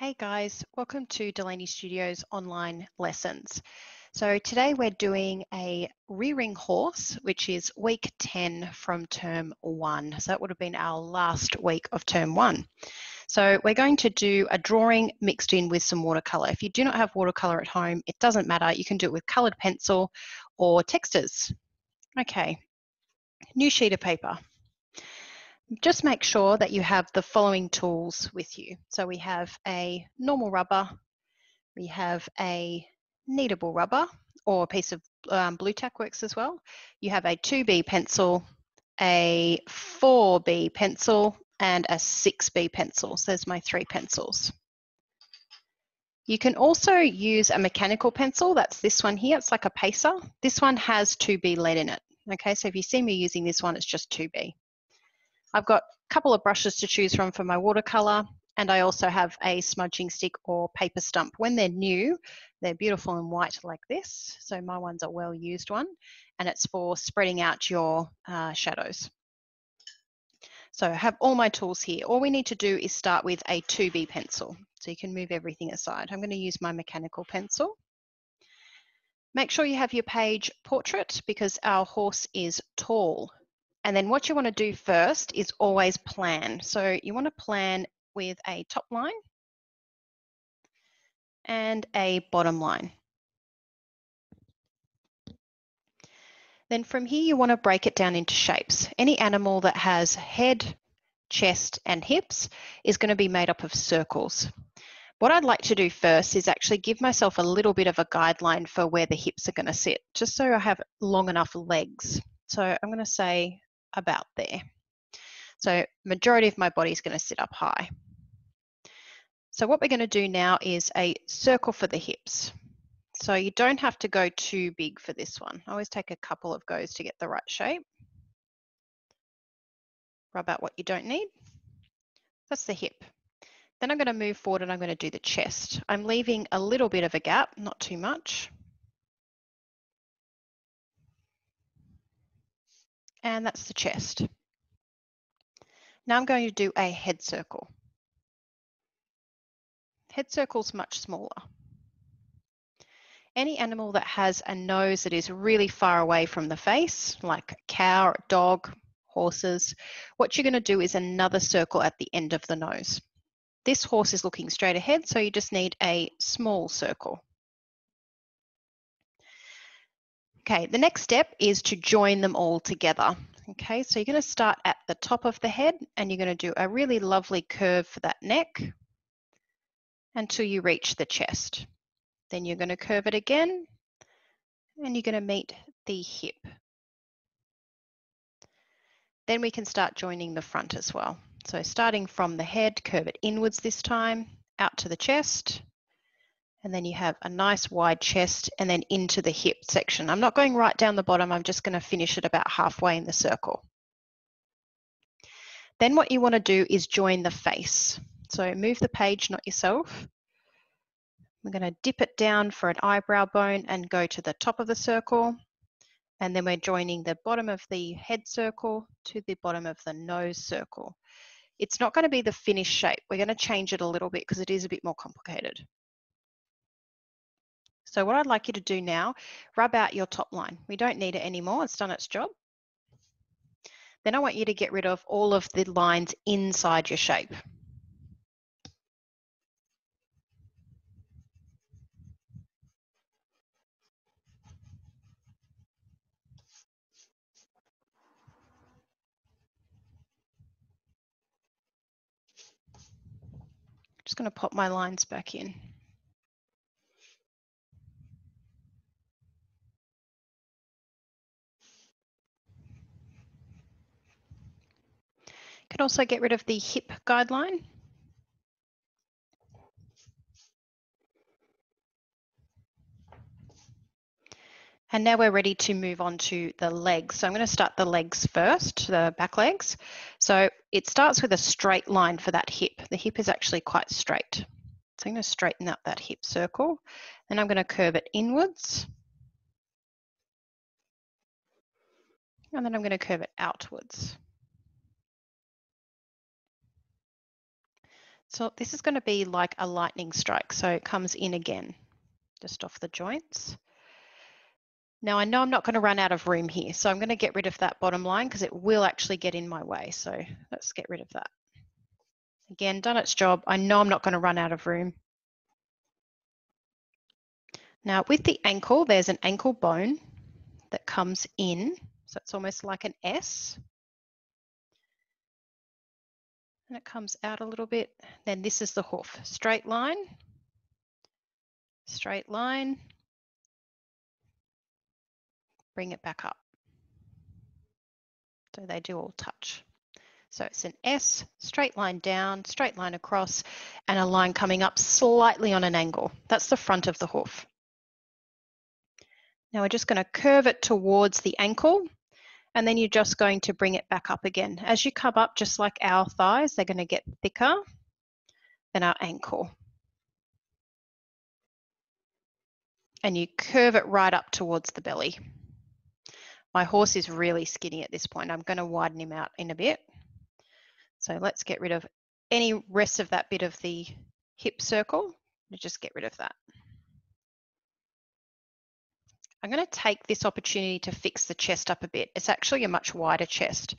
Hey guys, welcome to Delaney Studios online lessons. So today we're doing a re-ring horse, which is week 10 from term one. So that would have been our last week of term one. So we're going to do a drawing mixed in with some watercolor. If you do not have watercolor at home, it doesn't matter. You can do it with colored pencil or textures. Okay, new sheet of paper just make sure that you have the following tools with you. So we have a normal rubber, we have a kneadable rubber, or a piece of um, Blu Tack works as well. You have a 2B pencil, a 4B pencil, and a 6B pencil. So there's my three pencils. You can also use a mechanical pencil. That's this one here. It's like a pacer. This one has 2B lead in it. Okay, so if you see me using this one, it's just 2B. I've got a couple of brushes to choose from for my watercolor and I also have a smudging stick or paper stump. When they're new, they're beautiful and white like this. So my one's a well-used one and it's for spreading out your uh, shadows. So I have all my tools here. All we need to do is start with a 2B pencil. So you can move everything aside. I'm going to use my mechanical pencil. Make sure you have your page portrait because our horse is tall. And then what you want to do first is always plan. So you want to plan with a top line and a bottom line. Then from here, you want to break it down into shapes. Any animal that has head, chest, and hips is going to be made up of circles. What I'd like to do first is actually give myself a little bit of a guideline for where the hips are going to sit, just so I have long enough legs. So I'm going to say about there. So majority of my body is going to sit up high. So what we're going to do now is a circle for the hips. So you don't have to go too big for this one. I always take a couple of goes to get the right shape. Rub out what you don't need. That's the hip. Then I'm going to move forward and I'm going to do the chest. I'm leaving a little bit of a gap, not too much. And that's the chest. Now I'm going to do a head circle. Head circle's much smaller. Any animal that has a nose that is really far away from the face, like cow, dog, horses, what you're going to do is another circle at the end of the nose. This horse is looking straight ahead, so you just need a small circle. Okay, the next step is to join them all together. Okay, so you're going to start at the top of the head and you're going to do a really lovely curve for that neck until you reach the chest. Then you're going to curve it again and you're going to meet the hip. Then we can start joining the front as well. So starting from the head, curve it inwards this time, out to the chest, and then you have a nice wide chest and then into the hip section. I'm not going right down the bottom, I'm just going to finish it about halfway in the circle. Then what you want to do is join the face. So move the page, not yourself. We're going to dip it down for an eyebrow bone and go to the top of the circle. And then we're joining the bottom of the head circle to the bottom of the nose circle. It's not going to be the finished shape. We're going to change it a little bit because it is a bit more complicated. So what I'd like you to do now, rub out your top line. We don't need it anymore, it's done its job. Then I want you to get rid of all of the lines inside your shape. Just going to pop my lines back in. Can also get rid of the hip guideline. And now we're ready to move on to the legs. So I'm going to start the legs first, the back legs. So it starts with a straight line for that hip. The hip is actually quite straight. So I'm going to straighten out that hip circle. Then I'm going to curve it inwards. And then I'm going to curve it outwards. So this is going to be like a lightning strike. So it comes in again, just off the joints. Now I know I'm not going to run out of room here, so I'm going to get rid of that bottom line because it will actually get in my way. So let's get rid of that. Again, done its job. I know I'm not going to run out of room. Now with the ankle, there's an ankle bone that comes in. So it's almost like an S. And it comes out a little bit. Then this is the hoof. Straight line, straight line, bring it back up. So they do all touch. So it's an S, straight line down, straight line across, and a line coming up slightly on an angle. That's the front of the hoof. Now we're just going to curve it towards the ankle and then you're just going to bring it back up again. As you come up, just like our thighs, they're going to get thicker than our ankle. And you curve it right up towards the belly. My horse is really skinny at this point. I'm going to widen him out in a bit. So let's get rid of any rest of that bit of the hip circle. Just get rid of that. I'm going to take this opportunity to fix the chest up a bit. It's actually a much wider chest.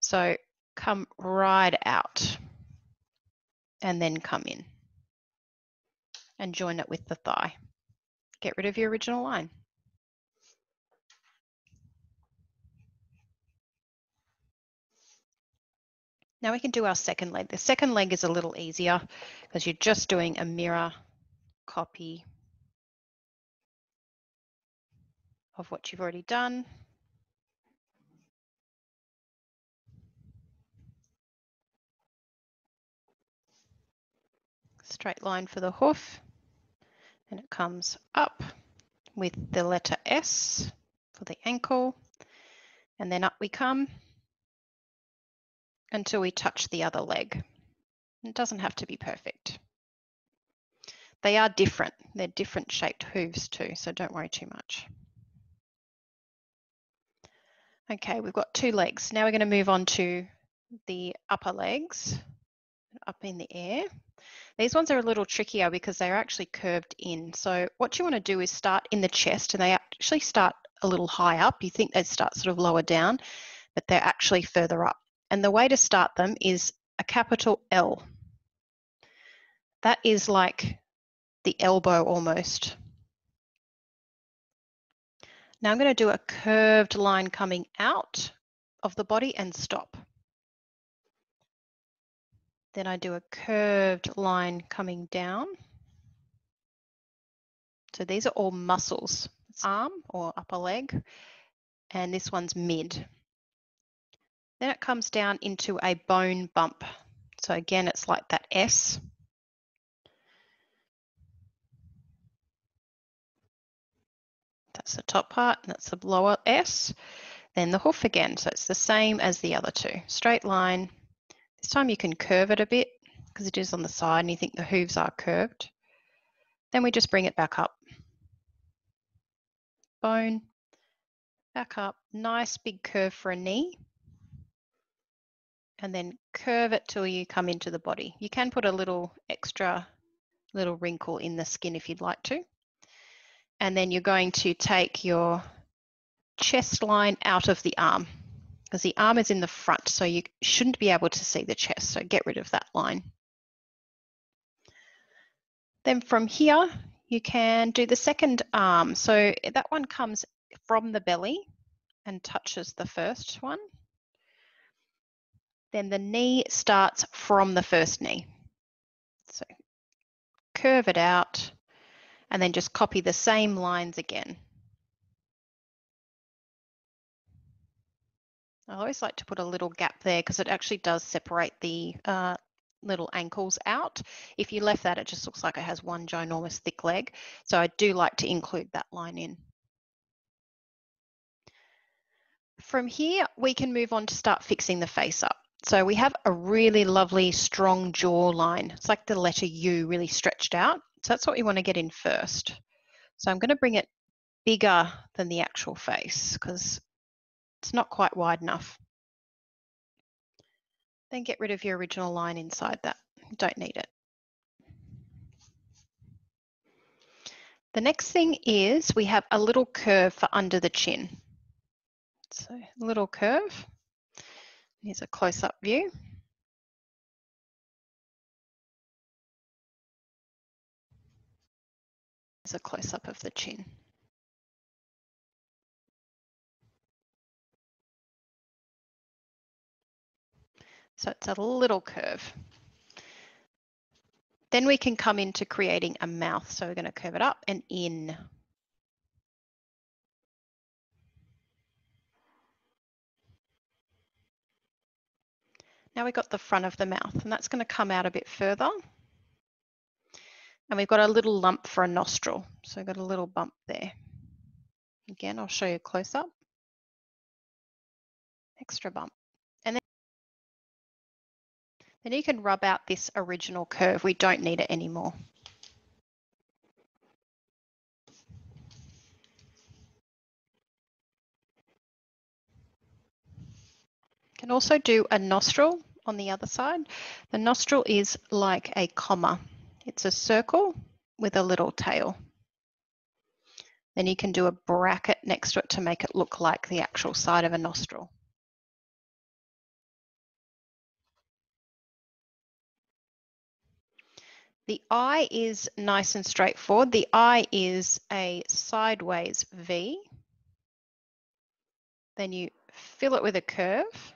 So come right out and then come in and join it with the thigh. Get rid of your original line. Now we can do our second leg. The second leg is a little easier because you're just doing a mirror copy of what you've already done. Straight line for the hoof and it comes up with the letter S for the ankle and then up we come until we touch the other leg. It doesn't have to be perfect. They are different. They're different shaped hooves too, so don't worry too much. Okay, we've got two legs. Now we're going to move on to the upper legs up in the air. These ones are a little trickier because they're actually curved in. So what you want to do is start in the chest and they actually start a little high up. You think they'd start sort of lower down, but they're actually further up. And the way to start them is a capital L. That is like the elbow almost. Now I'm going to do a curved line coming out of the body and stop. Then I do a curved line coming down. So these are all muscles. Arm or upper leg, and this one's mid. Then it comes down into a bone bump. So again, it's like that S. That's the top part, and that's the lower S. Then the hoof again, so it's the same as the other two. Straight line. This time you can curve it a bit because it is on the side and you think the hooves are curved. Then we just bring it back up. Bone, back up. Nice big curve for a knee. And then curve it till you come into the body. You can put a little extra little wrinkle in the skin if you'd like to and then you're going to take your chest line out of the arm because the arm is in the front, so you shouldn't be able to see the chest, so get rid of that line. Then from here, you can do the second arm. So that one comes from the belly and touches the first one. Then the knee starts from the first knee. So curve it out and then just copy the same lines again. I always like to put a little gap there because it actually does separate the uh, little ankles out. If you left that, it just looks like it has one ginormous thick leg. So I do like to include that line in. From here, we can move on to start fixing the face up. So we have a really lovely strong jawline. It's like the letter U really stretched out. So that's what we want to get in first. So I'm going to bring it bigger than the actual face because it's not quite wide enough. Then get rid of your original line inside that. don't need it. The next thing is we have a little curve for under the chin. So little curve. Here's a close-up view. A close-up of the chin. So it's a little curve. Then we can come into creating a mouth. So we're going to curve it up and in. Now we've got the front of the mouth and that's going to come out a bit further. And we've got a little lump for a nostril. So we've got a little bump there. Again, I'll show you close up. Extra bump. And then, then you can rub out this original curve. We don't need it anymore. can also do a nostril on the other side. The nostril is like a comma. It's a circle with a little tail. Then you can do a bracket next to it to make it look like the actual side of a nostril. The eye is nice and straightforward. The eye is a sideways V. Then you fill it with a curve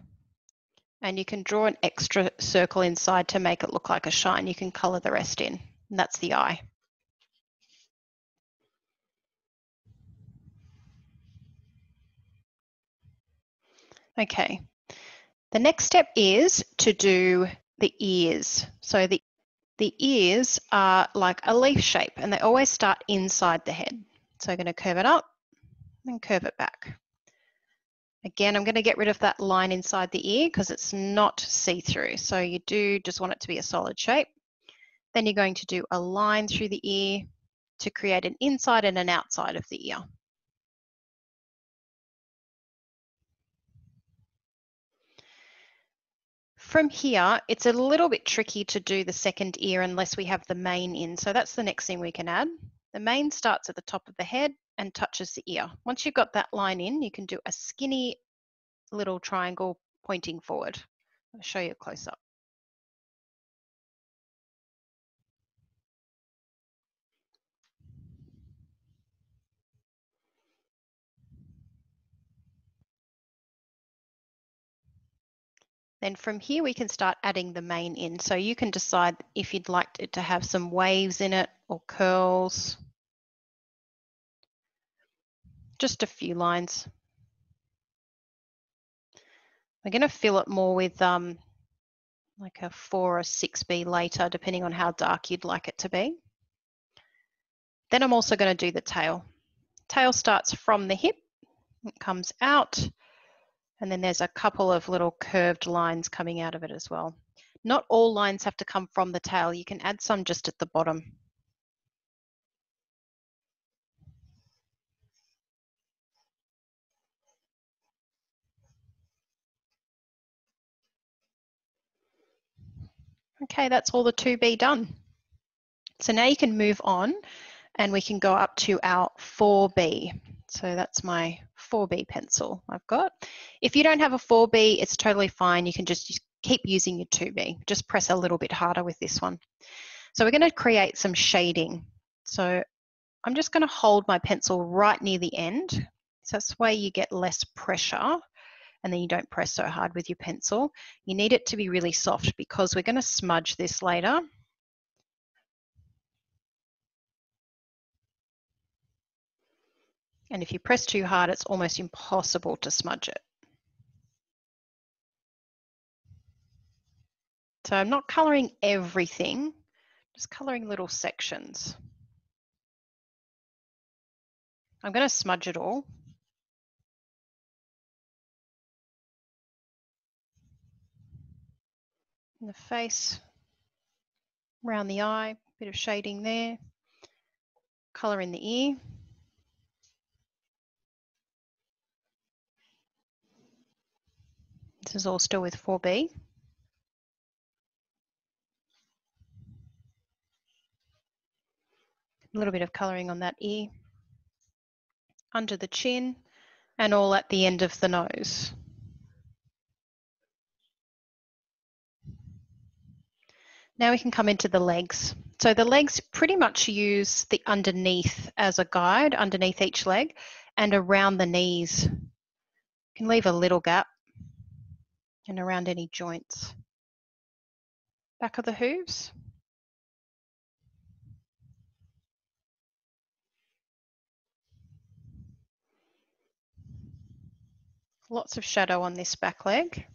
and you can draw an extra circle inside to make it look like a shine. You can color the rest in, and that's the eye. Okay, the next step is to do the ears. So the, the ears are like a leaf shape and they always start inside the head. So I'm going to curve it up and curve it back. Again, I'm going to get rid of that line inside the ear because it's not see-through. So you do just want it to be a solid shape. Then you're going to do a line through the ear to create an inside and an outside of the ear. From here, it's a little bit tricky to do the second ear unless we have the mane in. So that's the next thing we can add. The mane starts at the top of the head and touches the ear. Once you've got that line in, you can do a skinny little triangle pointing forward. I'll show you a close up. Then from here, we can start adding the mane in. So you can decide if you'd like it to have some waves in it or curls. Just a few lines. We're going to fill it more with um, like a 4 or 6B later, depending on how dark you'd like it to be. Then I'm also going to do the tail. Tail starts from the hip, it comes out, and then there's a couple of little curved lines coming out of it as well. Not all lines have to come from the tail. You can add some just at the bottom. Okay, that's all the 2B done. So now you can move on and we can go up to our 4B. So that's my 4B pencil I've got. If you don't have a 4B, it's totally fine. You can just keep using your 2B. Just press a little bit harder with this one. So we're going to create some shading. So I'm just going to hold my pencil right near the end. So that's why you get less pressure and then you don't press so hard with your pencil. You need it to be really soft because we're going to smudge this later. And if you press too hard, it's almost impossible to smudge it. So I'm not colouring everything, just colouring little sections. I'm going to smudge it all. in the face, around the eye, bit of shading there, color in the ear. This is all still with 4B. A little bit of colouring on that ear, under the chin, and all at the end of the nose. Now we can come into the legs. So the legs pretty much use the underneath as a guide, underneath each leg and around the knees. You can leave a little gap and around any joints. Back of the hooves. Lots of shadow on this back leg.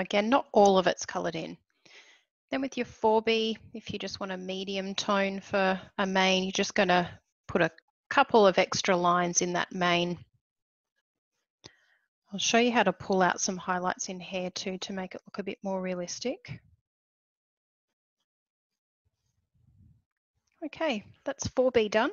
Again, not all of it's coloured in. Then with your 4B, if you just want a medium tone for a mane, you're just going to put a couple of extra lines in that mane. I'll show you how to pull out some highlights in hair too to make it look a bit more realistic. Okay, that's 4B done.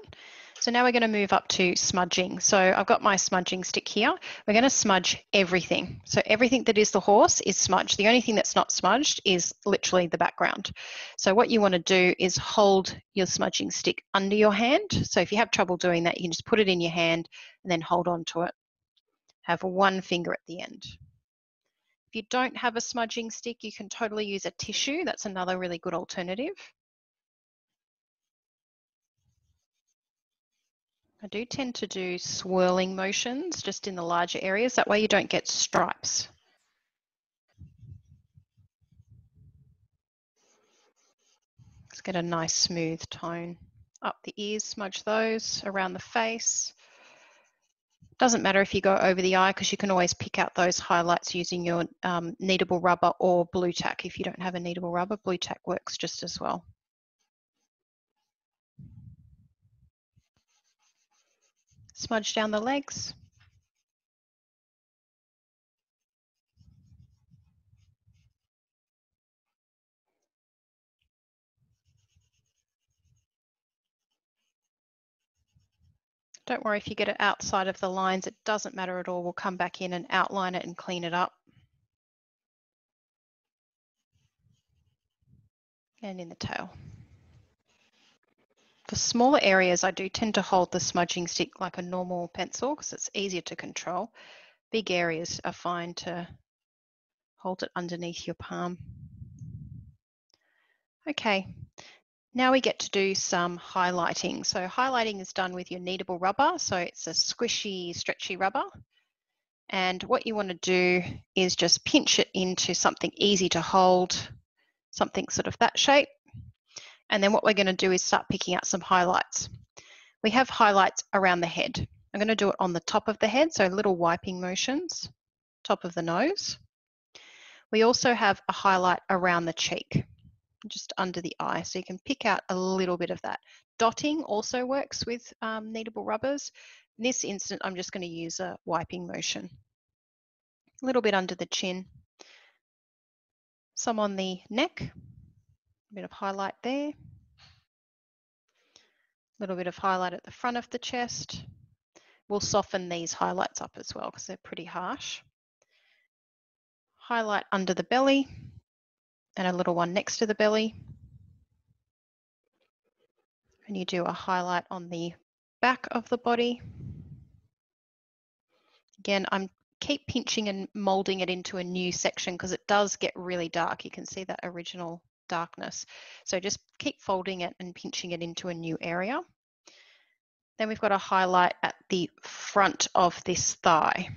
So now we're going to move up to smudging. So I've got my smudging stick here. We're going to smudge everything. So everything that is the horse is smudged. The only thing that's not smudged is literally the background. So what you want to do is hold your smudging stick under your hand. So if you have trouble doing that, you can just put it in your hand and then hold on to it. Have one finger at the end. If you don't have a smudging stick, you can totally use a tissue. That's another really good alternative. I do tend to do swirling motions just in the larger areas. That way you don't get stripes. Let's get a nice smooth tone. Up the ears, smudge those, around the face. Doesn't matter if you go over the eye because you can always pick out those highlights using your um, kneadable rubber or Blu Tack. If you don't have a kneadable rubber, Blu Tack works just as well. Smudge down the legs. Don't worry if you get it outside of the lines, it doesn't matter at all. We'll come back in and outline it and clean it up. And in the tail. For smaller areas, I do tend to hold the smudging stick like a normal pencil because it's easier to control. Big areas are fine to hold it underneath your palm. Okay, now we get to do some highlighting. So highlighting is done with your kneadable rubber. So it's a squishy, stretchy rubber. And what you want to do is just pinch it into something easy to hold, something sort of that shape. And then what we're going to do is start picking out some highlights. We have highlights around the head. I'm going to do it on the top of the head, so little wiping motions, top of the nose. We also have a highlight around the cheek, just under the eye, so you can pick out a little bit of that. Dotting also works with um, kneadable rubbers. In this instant, I'm just going to use a wiping motion. A little bit under the chin, some on the neck, a bit of highlight there. A little bit of highlight at the front of the chest. We'll soften these highlights up as well because they're pretty harsh. Highlight under the belly and a little one next to the belly. And you do a highlight on the back of the body. Again, I'm keep pinching and molding it into a new section because it does get really dark. You can see that original darkness. So just keep folding it and pinching it into a new area. Then we've got a highlight at the front of this thigh.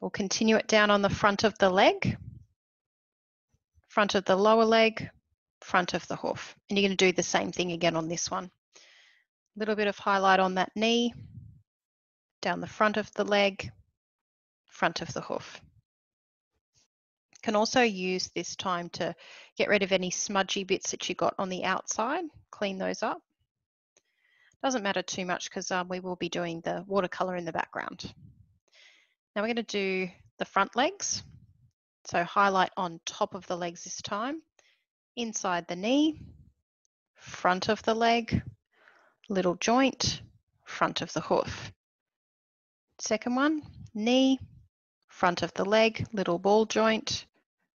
We'll continue it down on the front of the leg, front of the lower leg, front of the hoof. And you're going to do the same thing again on this one. A little bit of highlight on that knee, down the front of the leg, front of the hoof. Can also use this time to get rid of any smudgy bits that you got on the outside, clean those up. Doesn't matter too much because um, we will be doing the watercolor in the background. Now we're going to do the front legs. So highlight on top of the legs this time, inside the knee, front of the leg, little joint, front of the hoof. Second one, knee, front of the leg, little ball joint,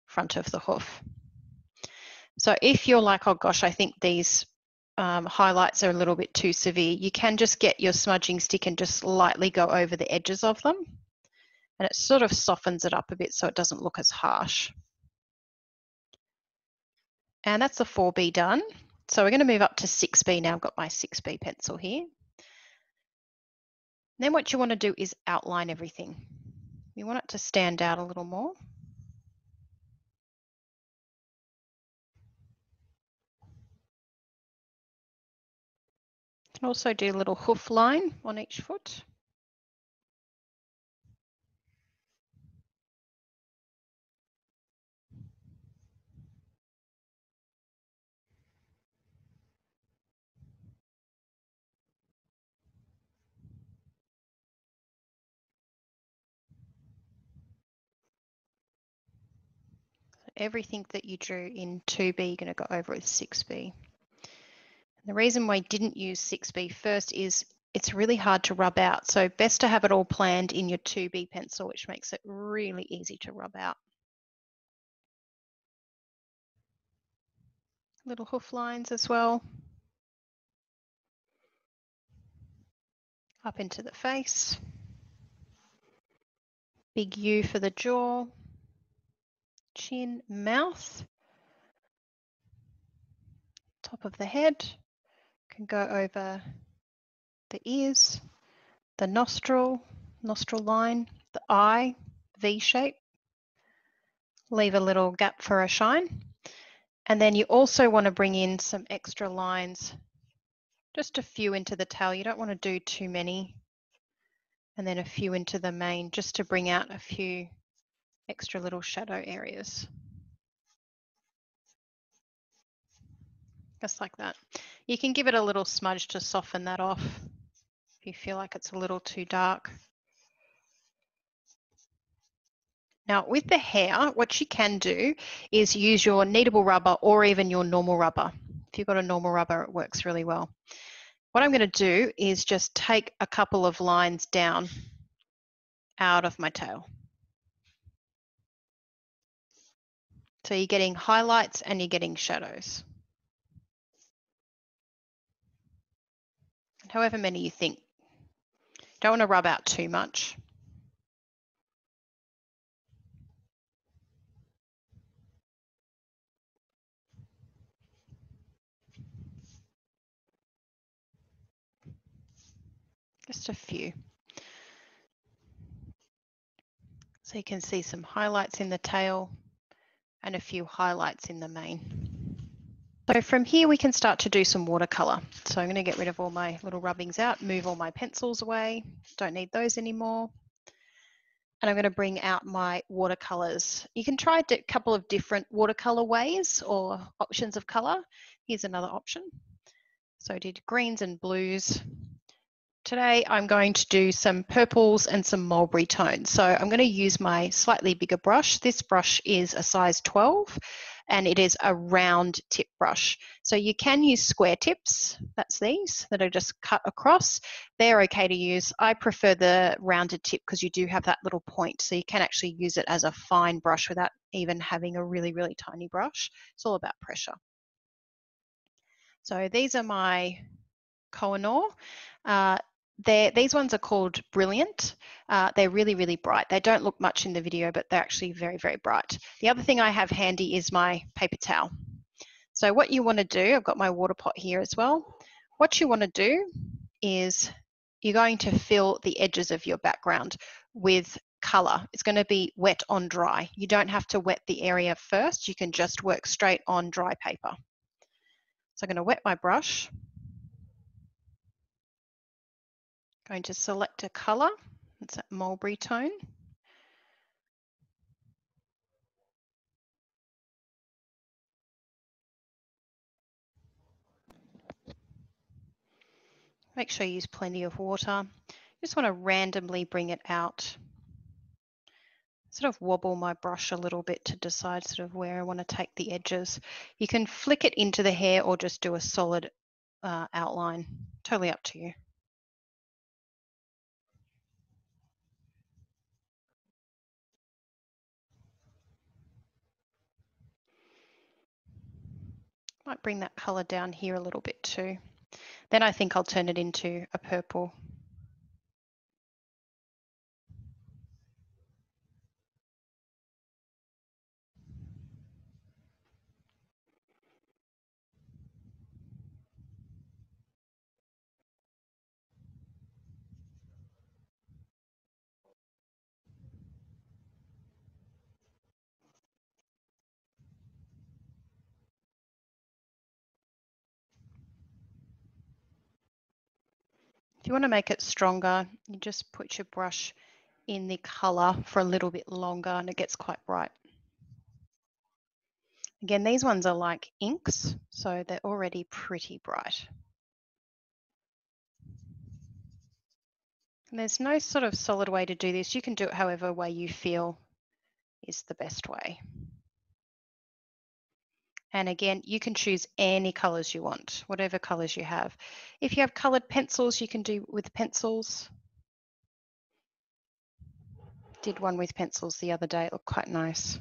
front of the hoof. So if you're like, oh gosh, I think these um, highlights are a little bit too severe, you can just get your smudging stick and just lightly go over the edges of them. And it sort of softens it up a bit so it doesn't look as harsh. And that's the 4B done. So we're going to move up to 6B now. I've got my 6B pencil here. Then what you want to do is outline everything. You want it to stand out a little more. Can also do a little hoof line on each foot. Everything that you drew in 2B, you're going to go over with 6B. The reason why I didn't use 6B first is it's really hard to rub out. So best to have it all planned in your 2B pencil, which makes it really easy to rub out. Little hoof lines as well. Up into the face. Big U for the jaw chin, mouth, top of the head, can go over the ears, the nostril, nostril line, the eye, V shape, leave a little gap for a shine. And then you also want to bring in some extra lines, just a few into the tail. You don't want to do too many. And then a few into the mane just to bring out a few extra little shadow areas. Just like that. You can give it a little smudge to soften that off if you feel like it's a little too dark. Now with the hair, what you can do is use your kneadable rubber or even your normal rubber. If you've got a normal rubber, it works really well. What I'm going to do is just take a couple of lines down out of my tail. So you're getting highlights and you're getting shadows. However many you think. Don't want to rub out too much. Just a few. So you can see some highlights in the tail and a few highlights in the mane. So from here we can start to do some watercolour. So I'm going to get rid of all my little rubbings out, move all my pencils away, don't need those anymore. And I'm going to bring out my watercolours. You can try a couple of different watercolour ways or options of colour. Here's another option. So I did greens and blues, Today I'm going to do some purples and some mulberry tones. So I'm going to use my slightly bigger brush. This brush is a size 12 and it is a round tip brush. So you can use square tips, that's these, that are just cut across. They're okay to use. I prefer the rounded tip because you do have that little point. So you can actually use it as a fine brush without even having a really, really tiny brush. It's all about pressure. So these are my Koh-i-Noor. Uh, they're, these ones are called Brilliant. Uh, they're really, really bright. They don't look much in the video, but they're actually very, very bright. The other thing I have handy is my paper towel. So what you want to do, I've got my water pot here as well. What you want to do is you're going to fill the edges of your background with color. It's going to be wet on dry. You don't have to wet the area first. You can just work straight on dry paper. So I'm going to wet my brush Going to select a colour, it's that mulberry tone. Make sure you use plenty of water. You just want to randomly bring it out. sort of wobble my brush a little bit to decide sort of where I want to take the edges. You can flick it into the hair or just do a solid uh, outline, totally up to you. Might bring that color down here a little bit too. Then I think I'll turn it into a purple. You want to make it stronger, you just put your brush in the color for a little bit longer and it gets quite bright. Again, these ones are like inks, so they're already pretty bright. And there's no sort of solid way to do this. You can do it however way you feel is the best way. And again, you can choose any colors you want, whatever colors you have. If you have colored pencils, you can do with pencils. Did one with pencils the other day, it looked quite nice.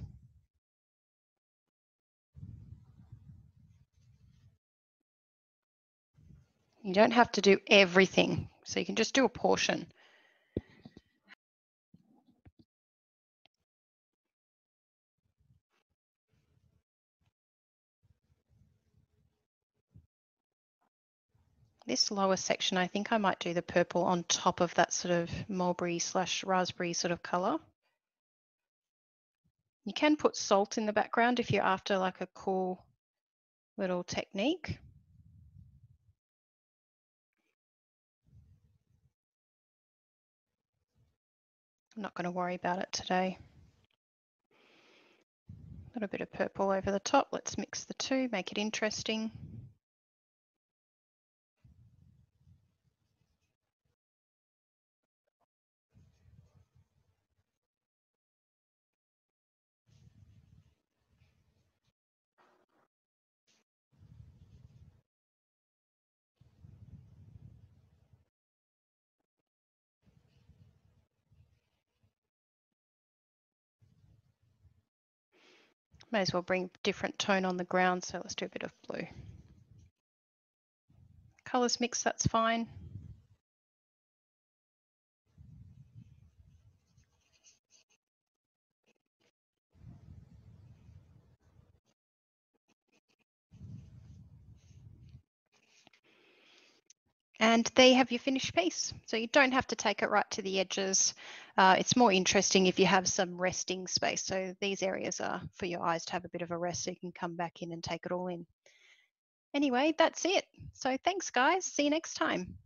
You don't have to do everything, so you can just do a portion. This lower section, I think I might do the purple on top of that sort of mulberry slash raspberry sort of color. You can put salt in the background if you're after like a cool little technique. I'm not going to worry about it today. A little bit of purple over the top. Let's mix the two, make it interesting. May as well bring different tone on the ground, so let's do a bit of blue. Colors mix, that's fine. And there you have your finished piece. So you don't have to take it right to the edges. Uh, it's more interesting if you have some resting space. So these areas are for your eyes to have a bit of a rest so you can come back in and take it all in. Anyway, that's it. So thanks guys. See you next time.